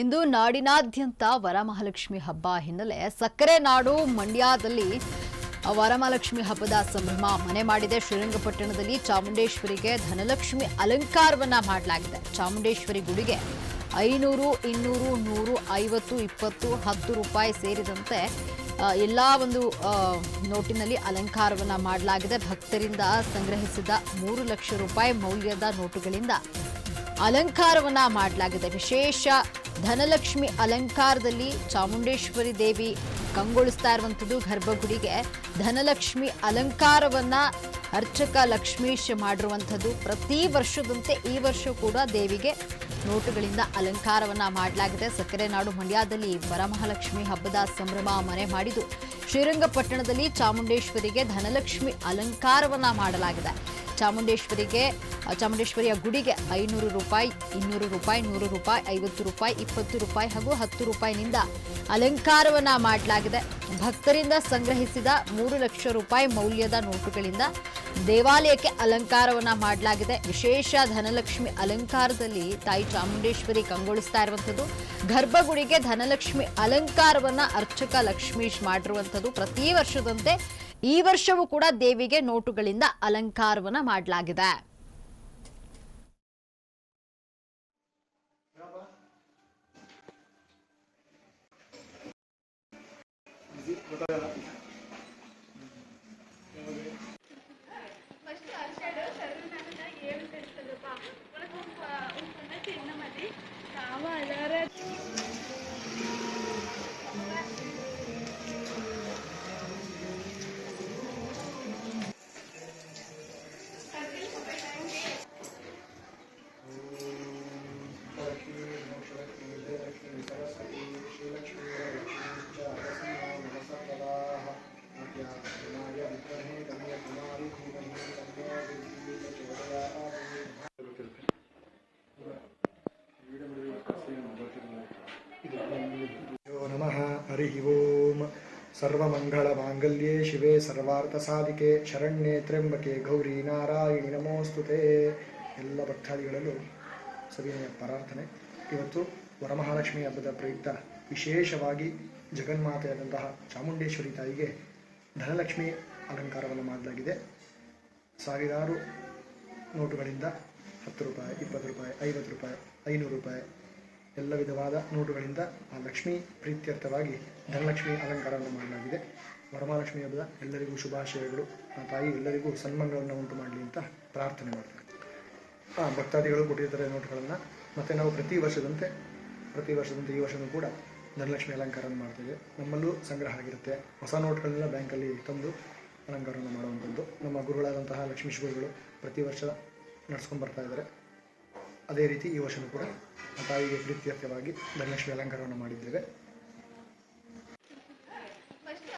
ಇಂದು ನಾಡಿನಾದ್ಯಂತ ವರಮಹಾಲಕ್ಷ್ಮಿ ಹಬ್ಬ ಹಿನ್ನೆಲೆ ಸಕ್ಕರೆ ನಾಡು ಮಂಡ್ಯದಲ್ಲಿ ವರಮಹಾಲಕ್ಷ್ಮಿ ಹಬ್ಬದ ಸಂಭ್ರಮ ಮನೆ ಮಾಡಿದೆ. ಶ್ರೀರಂಗಪಟ್ಟಣದಲ್ಲಿ ಚಾಮುಂಡೇಶ್ವರಿಗೆ ಧನಲಕ್ಷ್ಮಿ ಅಲಂಕಾರವನ್ನ ಮಾಡಲಾಗಿದೆ. ಚಾಮುಂಡೇಶ್ವರಿ ಗುಡಿಗೆ ಐನೂರು, ಇನ್ನೂರು, ನೂರು, ಐವತ್ತು, ಇಪ್ಪತ್ತು, ಹತ್ತು ರೂಪಾಯಿ ಸೇರಿದಂತೆ ಎಲ್ಲ ಒಂದು ನೋಟಿನಲ್ಲಿ ಅಲಂಕಾರವನ್ನ ಮಾಡಲಾಗಿದೆ. ಭಕ್ತರಿಂದ ಸಂಗ್ರಹಿಸಿದ ಮೂರು ಲಕ್ಷ ರೂಪಾಯಿ ಮೌಲ್ಯದ ನೋಟುಗಳಿಂದ ಅಲಂಕಾರವನ್ನ ಮಾಡಲಾಗಿದೆ. ವಿಶೇಷ ಧನಲಕ್ಷ್ಮಿ ಅಲಂಕಾರದಲ್ಲಿ ಚಾಮುಂಡೇಶ್ವರಿ ದೇವಿ ಕಂಗೊಳಿಸ್ತಾ ಇರುವಂಥದ್ದು ಗರ್ಭಗುಡಿಗೆ. ಧನಲಕ್ಷ್ಮಿ ಅಲಂಕಾರವನ್ನ ಅರ್ಚಕ ಲಕ್ಷ್ಮೀಶ್ ಮಾಡಿರುವಂಥದ್ದು. ಪ್ರತಿ ವರ್ಷದಂತೆ ಈ ವರ್ಷ ಕೂಡ ದೇವಿಗೆ ನೋಟುಗಳಿಂದ ಅಲಂಕಾರವನ್ನ ಮಾಡಲಾಗಿದೆ. ಸಕ್ಕರೆ ನಾಡು ಮಂಡ್ಯದಲ್ಲಿ ವರಮಹಾಲಕ್ಷ್ಮಿ ಹಬ್ಬದ ಸಂಭ್ರಮ ಮನೆ ಮಾಡಿದ್ದು. ಶ್ರೀರಂಗಪಟ್ಟಣದಲ್ಲಿ ಚಾಮುಂಡೇಶ್ವರಿಗೆ ಧನಲಕ್ಷ್ಮಿ ಅಲಂಕಾರವನ್ನ ಮಾಡಲಾಗಿದೆ. ಚಾಮುಂಡೇಶ್ವರಿಗೆ ಚಾಮುಂಡೇಶ್ವರಿಯ ಗುಡಿಗೆ ಐನೂರು ರೂಪಾಯಿ, ಇನ್ನೂರು ರೂಪಾಯಿ, ನೂರು ರೂಪಾಯಿ, ಐವತ್ತು ರೂಪಾಯಿ, ಇಪ್ಪತ್ತು ರೂಪಾಯಿ ಹಾಗೂ ಹತ್ತು ರೂಪಾಯಿನಿಂದ ಅಲಂಕಾರವನ್ನ ಮಾಡಲಾಗಿದೆ. ಭಕ್ತರಿಂದ ಸಂಗ್ರಹಿಸಿದ ಮೂರು ಲಕ್ಷ ರೂಪಾಯಿ ಮೌಲ್ಯದ ನೋಟುಗಳಿಂದ ದೇವಾಲಯಕ್ಕೆ ಅಲಂಕಾರವನ್ನ ಮಾಡಲಾಗಿದೆ. ವಿಶೇಷ ಧನಲಕ್ಷ್ಮಿ ಅಲಂಕಾರದಲ್ಲಿ ತಾಯಿ ಚಾಮುಂಡೇಶ್ವರಿ ಕಂಗೊಳಿಸ್ತಾ ಇರುವಂಥದ್ದು. ಗರ್ಭಗುಡಿಗೆ ಧನಲಕ್ಷ್ಮಿ ಅಲಂಕಾರವನ್ನ ಅರ್ಚಕ ಲಕ್ಷ್ಮೀಶ್ ಮಾಡಿರುವಂಥದ್ದು. ಪ್ರತಿ ವರ್ಷದಂತೆ ಈ ವರ್ಷವೂ ಕೂಡ ದೇವಿಗೆ ನೋಟುಗಳಿಂದ ಅಲಂಕಾರವನ್ನ ಮಾಡಲಾಗಿದೆ. ಗೊತ್ತಾಗಲ್ಲ हरिः ओम् सर्वमङ्गलमाङ्गल्ये शिवे सर्वार्थसाधिके ಶರಣ್ಯೆ ತ್ರ್ಯಂಬಕೆ ಗೌರಿ ನಾರಾಯಣಿ ನಮೋಸ್ತುತೆ ಎಲ್ಲ ಭಕ್ತಾದಿಗಳಲ್ಲೂ ಸವಿನಯ ಪ್ರಾರ್ಥನೆ ಇವತ್ತು ವರಮಹಾಲಕ್ಷ್ಮಿ ಹಬ್ಬದ ಪ್ರಯುಕ್ತ ವಿಶೇಷವಾಗಿ ಜಗನ್ಮಾತೆಯಾದಂತಹ ಚಾಮುಂಡೇಶ್ವರಿ ತಾಯಿಗೆ ಧನಲಕ್ಷ್ಮಿ ಅಲಂಕಾರವನ್ನು ಮಾಡಲಾಗಿದೆ ಸಾವಿರಾರು ನೋಟುಗಳಿಂದ ಹತ್ತು ರೂಪಾಯಿ ಇಪ್ಪತ್ತು ರೂಪಾಯಿ ಐವತ್ತು ರೂಪಾಯಿ ಐನೂರು ರೂಪಾಯಿ ಎಲ್ಲ ವಿಧವಾದ ನೋಟುಗಳಿಂದ ಆ ಲಕ್ಷ್ಮೀ ಪ್ರೀತ್ಯರ್ಥವಾಗಿ ಧನಲಕ್ಷ್ಮಿ ಅಲಂಕಾರವನ್ನು ಮಾಡಲಾಗಿದೆ. ವರಮಹಾಲಕ್ಷ್ಮಿ ಹಬ್ಬದ ಎಲ್ಲರಿಗೂ ಶುಭಾಶಯಗಳು. ಆ ತಾಯಿ ಎಲ್ಲರಿಗೂ ಸನ್ಮಂಗಳವನ್ನು ಉಂಟು ಮಾಡಲಿ ಅಂತ ಪ್ರಾರ್ಥನೆ ಮಾಡ್ತಾರೆ ಆ ಭಕ್ತಾದಿಗಳು ಕೊಟ್ಟಿರ್ತಾರೆ ನೋಟುಗಳನ್ನು. ಮತ್ತು ನಾವು ಪ್ರತಿ ವರ್ಷದಂತೆ ಪ್ರತಿ ವರ್ಷದಂತೆ ಈ ವರ್ಷವೂ ಕೂಡ ಧನಲಕ್ಷ್ಮಿ ಅಲಂಕಾರವನ್ನು ಮಾಡ್ತೇವೆ. ನಮ್ಮಲ್ಲೂ ಸಂಗ್ರಹ ಆಗಿರುತ್ತೆ. ಹೊಸ ನೋಟ್ಗಳನ್ನೆಲ್ಲ ಬ್ಯಾಂಕಲ್ಲಿ ತಂದು ಅಲಂಕಾರವನ್ನು ಮಾಡುವಂಥದ್ದು. ನಮ್ಮ ಗುರುಗಳಾದಂತಹ ಲಕ್ಷ್ಮೀಶ್ ಗುರುಗಳು ಪ್ರತಿ ವರ್ಷ ನಡ್ಸ್ಕೊಂಡು ಬರ್ತಾ ಇದ್ದಾರೆ. ಅದೇ ರೀತಿ ಈ ವರ್ಷವೂ ಕೂಡ ತಾಯಿಗೆ ಪ್ರೀತ್ಯರ್ಥವಾಗಿ ಧನಲಕ್ಷ್ಮಿ ಅಲಂಕಾರವನ್ನು ಮಾಡಿದ್ದೇವೆ.